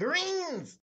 Greens!